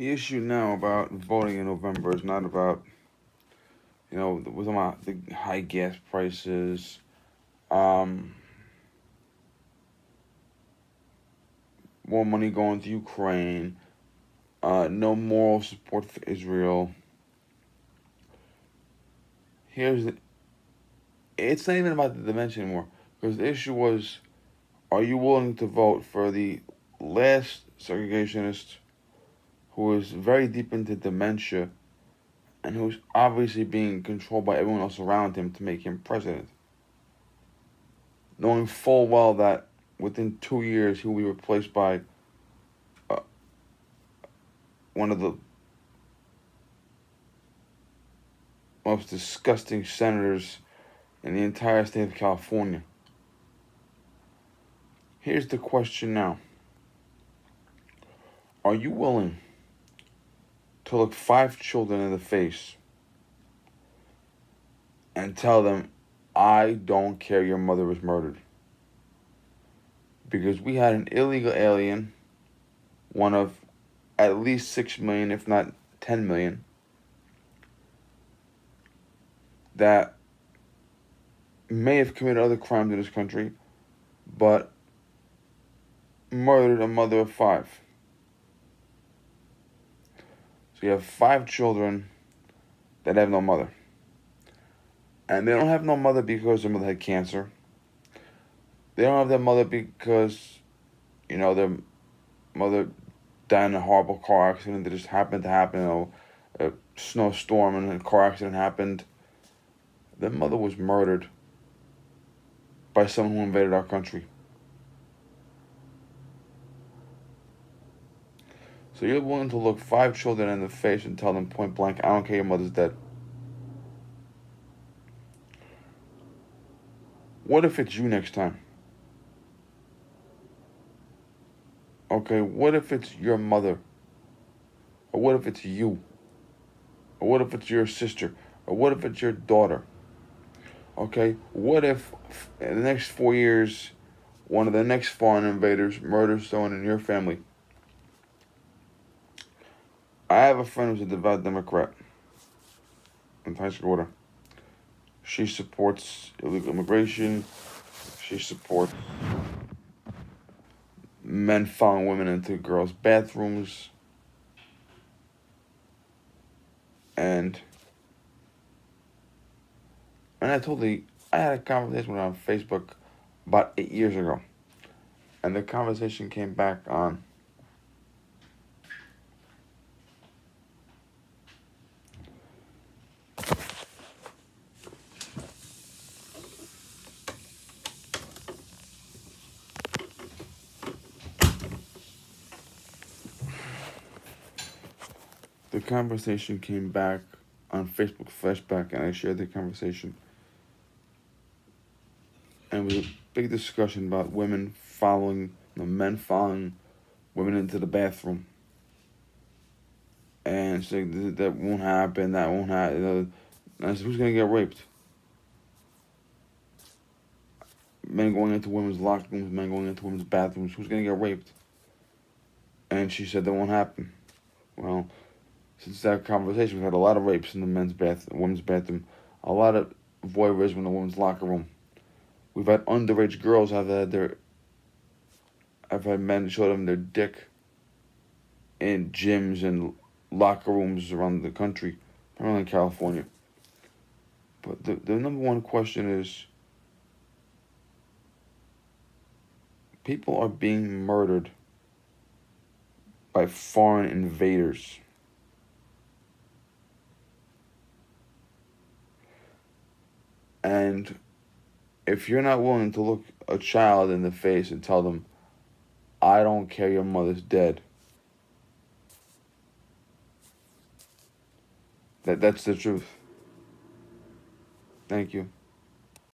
the issue now about voting in November is not about, you know, with about the high gas prices, um, more money going to Ukraine, uh, no moral support for Israel. Here's the, it's not even about the dimension anymore because the issue was, are you willing to vote for the last segregationist who is very deep into dementia and who's obviously being controlled by everyone else around him to make him president. Knowing full well that within two years he will be replaced by uh, one of the most disgusting senators in the entire state of California. Here's the question now Are you willing? To look five children in the face and tell them, I don't care your mother was murdered. Because we had an illegal alien, one of at least 6 million, if not 10 million, that may have committed other crimes in this country, but murdered a mother of five. So you have five children that have no mother. And they don't have no mother because their mother had cancer. They don't have their mother because, you know, their mother died in a horrible car accident that just happened to happen. You know, a snowstorm and a car accident happened. Their mother was murdered by someone who invaded our country. So you're willing to look five children in the face and tell them point blank, I don't care, your mother's dead. What if it's you next time? Okay, what if it's your mother? Or what if it's you? Or what if it's your sister? Or what if it's your daughter? Okay, what if in the next four years, one of the next foreign invaders murders someone in your family? I have a friend who's a devout Democrat in Tyson Order. She supports illegal immigration. She supports men following women into girls' bathrooms. And and I told the I had a conversation with her on Facebook about eight years ago. And the conversation came back on the conversation came back on Facebook Flashback, and I shared the conversation. And it was a big discussion about women following, the men following women into the bathroom. And she said, that won't happen, that won't happen. And I said, who's going to get raped? Men going into women's locker rooms, men going into women's bathrooms, who's going to get raped? And she said, that won't happen. Well, since that conversation, we've had a lot of rapes in the men's bath, women's bathroom, a lot of voyeurism in the women's locker room. We've had underage girls have had their. I've had men show them their dick. In gyms and locker rooms around the country, primarily in California. But the the number one question is. People are being murdered by foreign invaders. And if you're not willing to look a child in the face and tell them, I don't care, your mother's dead. That that's the truth. Thank you.